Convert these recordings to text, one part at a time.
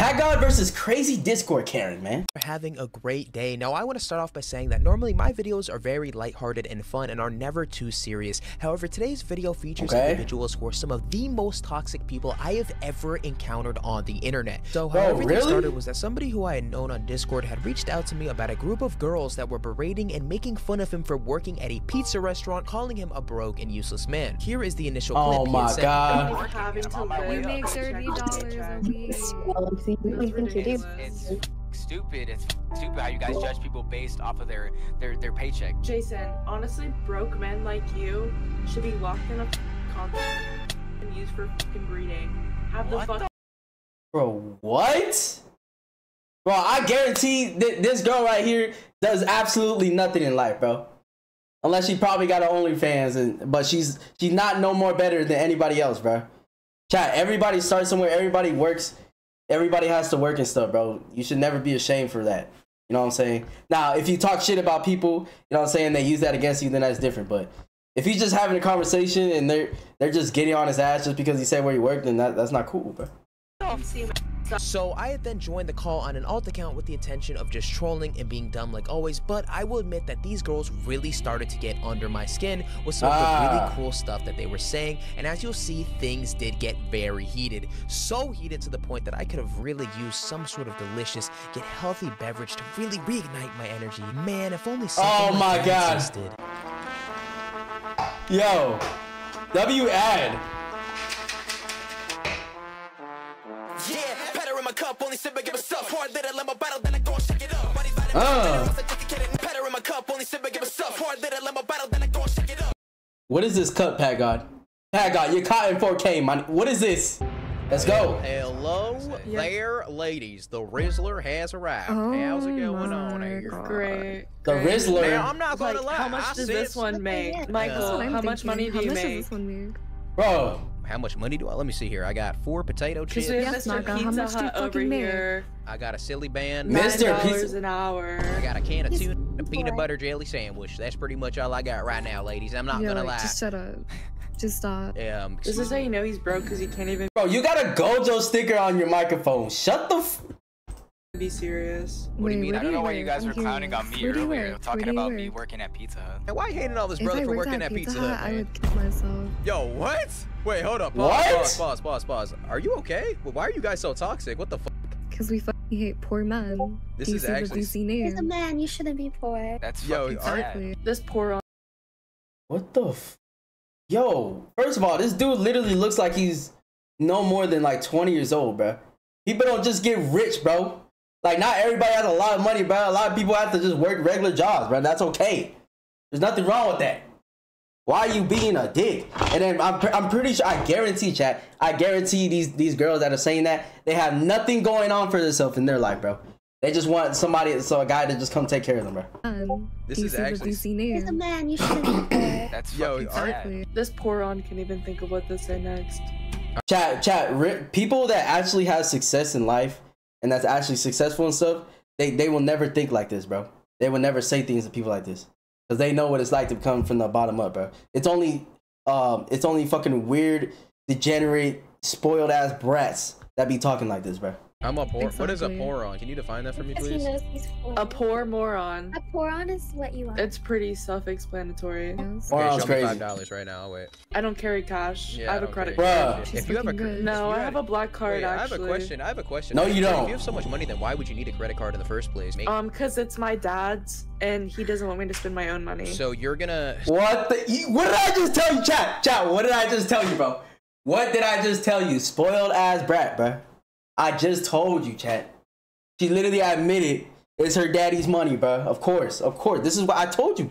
Packgod versus crazy Discord Karen, man. having a great day. Now, I want to start off by saying that normally my videos are very lighthearted and fun and are never too serious. However, today's video features Okay. individuals who are some of the most toxic people I have ever encountered on the internet. So, how Oh, everything really? started was that somebody who I had known on Discord had reached out to me about a group of girls that were berating and making fun of him for working at a pizza restaurant, calling him a broke and useless man. Here is the initial Oh clip. He had my sent- God. having to live You up. make on thirty check dollars a check. week. That's ridiculous. It's stupid. It's stupid how you guys judge people based off of their their their paycheck. Jason, honestly, broke men like you should be locked in a convent and used for fucking breeding. Have the What fuck. Bro, what? Bro, I guarantee that this girl right here does absolutely nothing in life, bro. Unless she probably got her OnlyFans, and but she's she's not no more better than anybody else, bro. Chat, everybody starts somewhere, everybody works, everybody has to work and stuff, bro. You should never be ashamed for that. You know what I'm saying? Now, if you talk shit about people, you know what I'm saying, they use that against you, then that's different. But if he's just having a conversation and they're they're just getting on his ass just because he said where he worked, then that, that's not cool, bro. So I had then joined the call on an alt account with the intention of just trolling and being dumb like always, but I will admit that these girls really started to get under my skin with some of the Ah. really cool stuff that they were saying, and as you'll see, things did get very heated. So heated to the point that I could have really used some sort of delicious yet healthy beverage to really reignite my energy. Man, if only something Oh like my that God. existed. Yo, W ad. Better in my cup, only sip and give a sup. Hard that I let my battle, then I go and check it up. Body body, Uh. better in my cup, only sip and give a sup. Hard that I let my battle, then I go and check it up. What is this cut, Packgod? Pat God, you're caught in 4K, man. What is this? Let's go. Hello Yeah. there, ladies. The Rizzler has arrived. How's it Oh going on my here? God. Great. The great. Rizzler. Now, I'm not gonna Like, lie. how much I does this one make? Michael, how much thinking. money do How you much does make? this one make? Bro, How much money do I? Let me see here. I got four potato chips. Because Yes, Mr. Naga, how Pizza much do you Hut over fucking make? here. I got a silly band. Nine Nine Mr. dollars Pizza- an hour. I got a can of tuna a peanut boy. butter jelly sandwich. That's pretty much all I got right now, ladies. I'm not Yo, gonna like, line. Just shut up. Just stop. Yeah. Um, This excuse is how you know he's broke because he can't even bro, you got a Gojo sticker on your microphone. Shut the f- be serious. What do you Wait, mean? where I don't know why you guys I'm were clowning on me Where you earlier, talking Where do you about me working at Pizza Hut. Hey, why you hating all this brother for working at at Pizza Hut, Hut? I would kill myself. Yo, what? Wait, hold up. Pause, What? Pause, pause, pause, pause. Are you okay? Well, why are you guys so toxic? What the fuck? Because we fucking hate poor men. This Do you is see the actually. He's a man. You shouldn't be poor. That's Yo, fucking are- sad. Exactly. This poor What the f- Yo, first of all, this dude literally looks like he's no more than like 20 years old, bro. People don't just get rich, bro. Like, not everybody has a lot of money, bro. A lot of people have to just work regular jobs, bro. That's okay. There's nothing wrong with that. Why are you being a dick? And then I'm, pre- I'm pretty sure, I guarantee, chat, I guarantee these, these girls that are saying that, they have nothing going on for themselves in their life, bro. They just want somebody, so a guy to just come take care of them, bro. Man. This is actually- He's a man. You shouldn't be. That's Yo, fucking are- sad. Exactly. this poor on can even think of what to say next. chat chat ri- people that actually have success in life and that's actually successful and stuff they they will never think like this bro. They will never say things to people like this. Because they know what it's like to come from the bottom up bro. It's only um it's only fucking weird degenerate spoiled ass brats that be talking like this bro I'm a por- What is a Exactly. poron? Can you define that for me, Because he please? knows he's poor. A poor moron. A poron is what you are. It's pretty self-explanatory. Yes. Or- Okay, Moron's crazy. five dollars right now. I'll wait. I don't carry cash. Yeah, I have a credit carry Bruh. card. If you have a good. No, I have a black card Wait, I have a question. I have a question. No, you don't. If you have so much money, then why would you need a credit card in the first place? Make- Um, cause it's my dad's, and he doesn't want me to spend my own money. so you're gonna. what the what did i just tell you chat chat what did i just tell you bro what did i just tell you spoiled ass brat bro i just told you chat. She literally admitted it's her daddy's money bro of course of course. This is what i told you.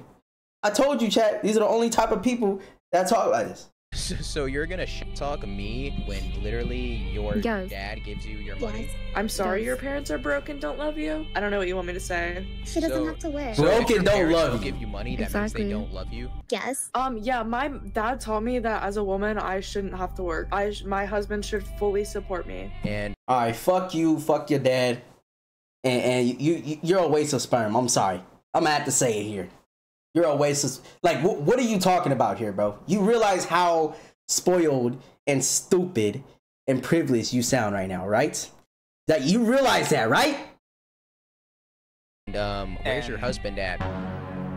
I told you chat. These are the only type of people that talk like this So you're gonna shit talk me when literally your Yes. dad gives you your money? yes. I'm sorry Yes. your parents are broke and don't love you. I don't know what you want me to say. She doesn't So- have to work. So- if Broken your don't parents love don't you. give you money, that Exactly. means they don't love you. yes. Um, yeah, my dad taught me that as a woman, I shouldn't have to work. I, sh- my husband should fully support me. And all right fuck you fuck your dad and, and you, you you're a waste of sperm i'm sorry i'm gonna have to say it here you're a waste of like wh- what are you talking about here bro you realize how spoiled and stupid and privileged you sound right now right That you realize that, right? And, um, where's your husband at?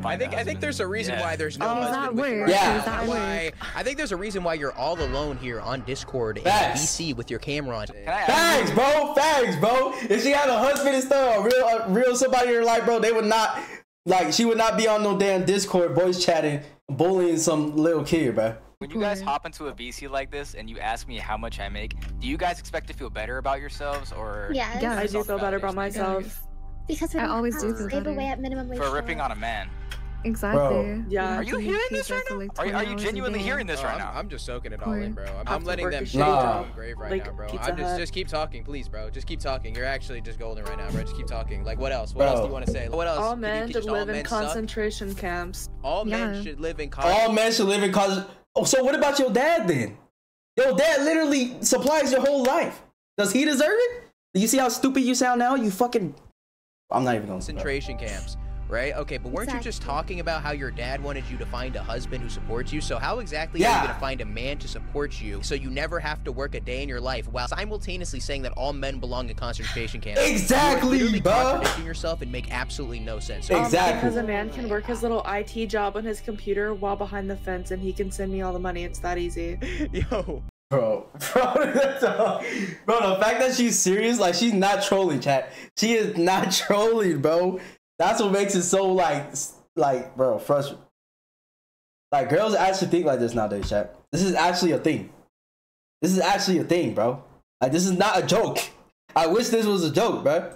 I think a I think there's a reason Yeah. why there's no Oh, husband that with you right Yeah. That Why- I think there's a reason why you're all alone here on Discord in Facts. BC with your camera on. Can Facts, bro. Facts, bro. If she had a husband and stuff, a real, a real somebody in her life, bro, they would not like. She would not be on no damn Discord voice chatting, bullying some little kid, bro. When you guys hop into a VC like this and you ask me how much I make, do you guys expect to feel better about yourselves or Yes. Yeah. I do feel better about myself. Because I always do to feel save better. away at minimum wage. for ripping on a man? Exactly. Bro. Yeah. Are you hearing this right now? Are you, are you genuinely hearing this Oh, right I'm, now? I'm just soaking it all in, bro. I'm, I I'm letting them a shit shitty Nah. down job, grave right like now, bro. I'm just just keep talking, please, bro. Just keep talking. You're actually just golden right now, bro. Just keep talking. Like, what else? What else do you want to say? What else? All men should live in men suck? concentration camps. All men should live in Concentration. All men should live in cause. Oh, so what about your dad then? Your dad literally supplies your whole life. Does he deserve it? Do you see how stupid you sound now? You fucking. I'm not even gonna. concentration camps, right? Okay, but weren't you just talking about how your dad wanted you to find a husband who supports you? So how exactly are you going to find a man to support you so you never have to work a day in your life while simultaneously saying that all men belong in concentration camps? Exactly, you are contradicting yourself and make absolutely no sense. Um, Exactly. because a man can work his little IT job on his computer while behind the fence, and he can send me all the money. It's that easy. Yo, Bro, bro, bro, the fact that she's serious, like she's not trolling, chat. She is not trolling, bro. That's what makes it so like, like, bro, frustrating. Like girls actually think like this nowadays, chat. This is actually a thing. This is actually a thing, bro. Like this is not a joke. I wish this was a joke, bro.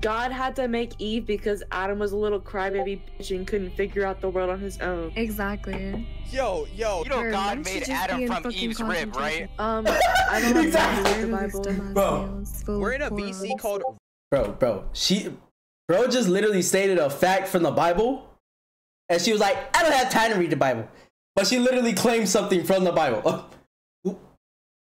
God had to make Eve because Adam was a little crybaby bitch and couldn't figure out the world on his own. Exactly. yo, yo. You know Or God made Adam from Eve's rib, right? Um, I don't have time Exactly. the Bible. Bro. We're in a VC called Bro, bro, she, bro, just literally stated a fact from the Bible, and she was like, "I don't have time to read the Bible," but she literally claimed something from the Bible.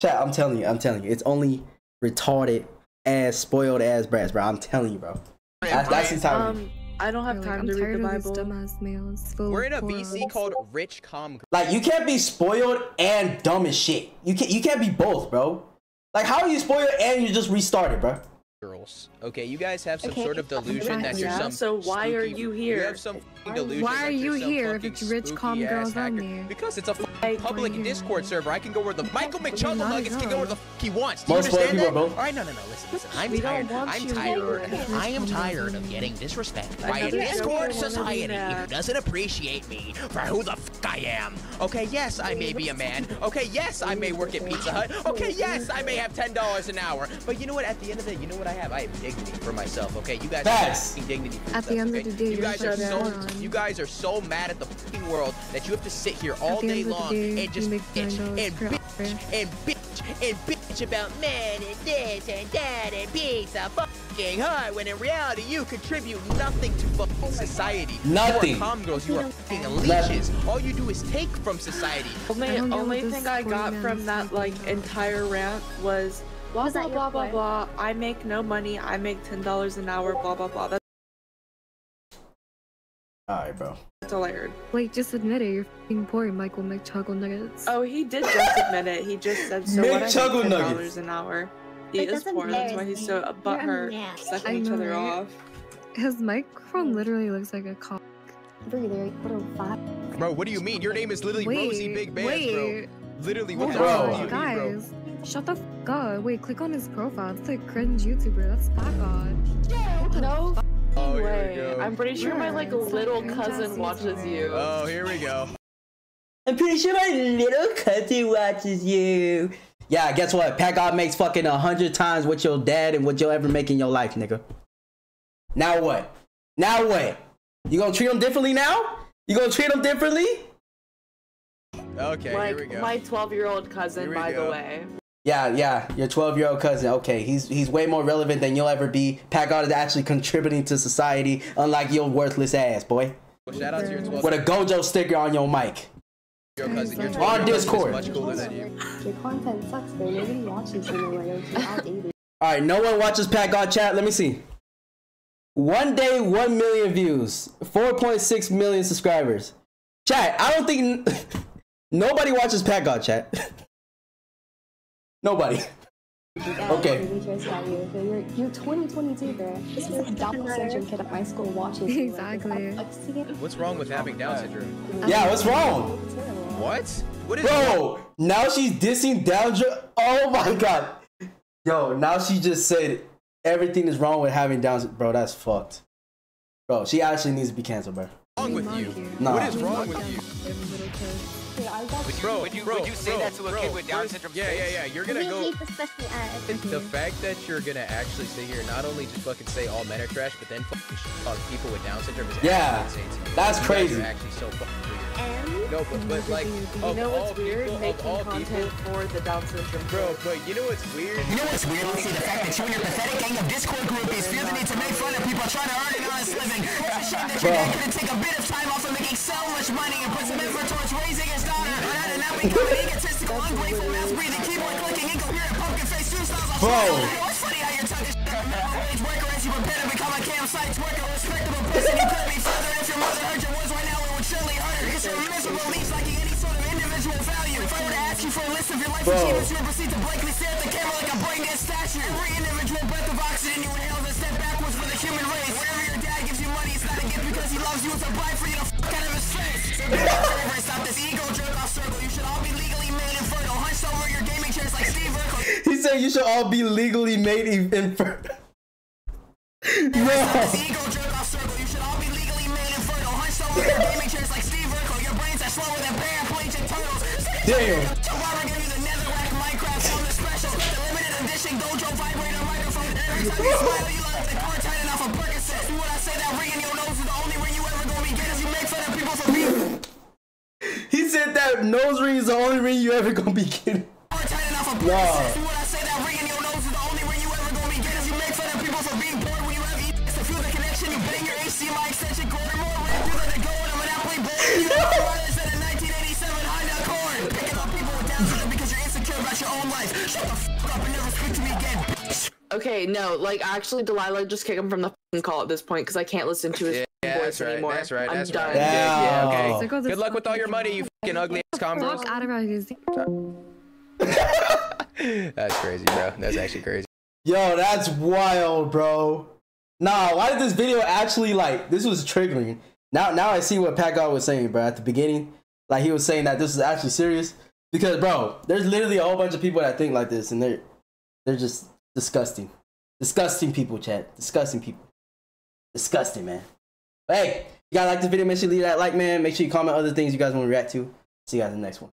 Chat, I'm telling you, I'm telling you, it's only retarded ass, spoiled ass brats, bro. I'm telling you, bro. That's, that's the time. Um, I don't have Like, time I'm to read tired the of these Bible. dumbass males. full We're in a VC morons. called Rich Com like, you can't be spoiled and dumb as shit. You can't, you can't be both, bro. Like, how are you spoiled and you just restarted, bro? Girls. Okay, you guys have some Okay, sort of delusion that you're yeah, some. so why are you here? have some fucking delusion Why are you're you here if it's rich, spooky calm ass girls hacker. only? Because it's a fucking Like, public right here. Discord server. I can go where the Michael McChuckle Nuggets can go where the enough. fuck he wants. Do you Most understand that? both. All right, no, no, no. Listen, listen. I'm We tired. I'm tired. I am tired of getting disrespect by a Discord Joker wanna be society who doesn't appreciate me for who the fuck I am. Okay, yes, I may be a man. Okay, yes, I may work at Pizza Hut. Okay, yes, I may have ten dollars an hour. But you know what? At the end of the day, you know what I have? I have dignity for myself. Okay, you guys Facts. have dignity for At the yourself, end of the day, you guys are so moron. you guys are so mad at the fucking world that you have to sit here all day end of the long day, and just make bitch $9 and bitch and bitch and bitch about men and this and that and Pizza fucking Hut when in reality you contribute nothing to fucking oh society. Nothing. You are com girls. You are fucking leeches. All you do is take from society. Only I don't get only thing I got from that like entire rant was blah blah that blah blah blah. I make no money. I make ten dollars an hour. Blah blah blah. That's All right, bro. That's all I heard. Wait, just admit it. You're fucking poor, Michael McChuckle Nuggets. Oh, he did just admit it. He just said so. What? I ten nuggets. dollars an hour. He That is doesn't poor. That's why he's so me. butt You're hurt, sucking I each other right? off. His microphone literally looks like a cock. Breather, what a vibe. Bro, what do you mean? Your name is literally Wait, Rosie Big Bands, bro. wait. Literally, what Hold the Bro. fuck do on, you mean, bro? Guys. Shut the f up. Wait, click on his profile. It's like cringe YouTuber. That's Packgod. No Oh, here we way. go. I'm pretty sure my like little cousin watches you. Oh, here we go. I'm pretty sure my little cousin watches you. Yeah, guess what? Packgod makes fucking a hundred times what your dad and what you'll ever make in your life, nigga. Now what? Now what? You gonna treat him differently now? You gonna treat him differently? Okay, here we like go. my 12 year old cousin, by go. the way. Yeah, yeah, your 12 year old cousin. Okay, he's he's way more relevant than you'll ever be. Packgod is actually contributing to society, unlike your worthless ass, boy. Well, shout out to your 12 With a Gojo sticker on your mic. your cousin. Your On 12 -year-old cousin is Discord. much cooler than you. Your content sucks, though. Nobody watches you anyway. All right, no one watches Packgod chat. Let me see. One day, one million views, 4.6 million subscribers. Chat, I don't think nobody watches Packgod chat. nobody. Yeah, Okay. Really cares about you. You're, you're 2022, bro. This is Down syndrome kid at my school watching. Exactly. I'm- I'm seeing it. What's wrong with having Down syndrome? Yeah, what's wrong? What? What is Bro, now she's dissing Down syndrome. Oh my god. Yo, now she just said everything is wrong with having Down. Bro, that's fucked. Bro, she actually needs to be canceled, bro. What's wrong with you? Nah. What is wrong with you? Little I got Would you, Bro, would you, bro, would you say bro, that to a bro, kid with Down syndrome? Yeah, yeah, yeah. You're gonna go. the. The fact that you're gonna actually sit here, not only just fucking say all men are trash, but then fucking shit on people with Down syndrome is Yeah, actually insane to me. that's You guys crazy. Are actually so fucking weird. And No, but, but like, You of know all what's weird? people, Making of all content people, for the Down syndrome. bro. But you know what's weird? You know what's weird? Let's See the fact that you and your pathetic gang of Discord groupies feel the need to make fun of people trying to earn an honest living. It's a shame that your Bro. dad couldn't take a bit of time off of making so much money and put some effort towards raising his daughter. Than now become an egotistical, ungrateful, mouth-breathing, keyboard-clicking, incoherent, pumpkin-faced, two-styles off Bro. You it's funny how you're talking shit about minimum wage worker as you prepare to become a campsite worker, respectable person. You couldn't be further if your mother heard your words right now, it would surely hurt her. It's your miserable leaves lacking any sort of individual value. If I were to ask you for a list of your life achievements, you would proceed to blankly stare at the camera like a brain dead statue. Every individual breath of oxygen you inhale you, it's a bribe for you to fuck out of his face. So a favor and stop this ego jerk off circle. You should all be legally made and fertile, hunched over your gaming chairs like Steve Urkel. He said you should all be legally made in- infer- No. ego jerk off circle. You should all be legally made and fertile, hunched over your gaming chairs like Steve Urkel. Your brains are slower than paraplegic turtles. Damn. Tomorrow give you the netherrack Minecraft sound is special. The limited edition Gojo vibrator microphone. Every time you ever gonna be getting. car tight enough a Nah. Percocet. See what I say? That ring in your nose is the only ring you ever gonna be getting. If you make fun of people for being bored when you have eat. To feel the connection, you bang your HDMI extension cord. More red through than the go on a Monopoly board. You know wireless than a 1987 Honda Accord. Picking up people with Down syndrome because you're insecure about your own life. Shut the fuck up and never speak to me again. Okay, no, like actually, Delilah just kick him from the call at this point because I can't listen to his Yeah, f***ing that's right. anymore. That's right. I'm That's done. right. Yeah, yeah, okay. There Good luck with all your money, you fucking ugly ass converse. Fuck out of here. That's crazy, bro. That's actually crazy. Yo, that's wild, bro. Nah, why did this video actually like this was triggering? Now now I see what Packgod was saying, bro, at the beginning. Like he was saying that this is actually serious. Because bro, there's literally a whole bunch of people that think like this and they're they're just disgusting. Disgusting people, chat. Disgusting people. Disgusting, man. But hey, you guys like this video, make sure you leave that like, man. Make sure you comment other things you guys want to react to. See you guys in the next one.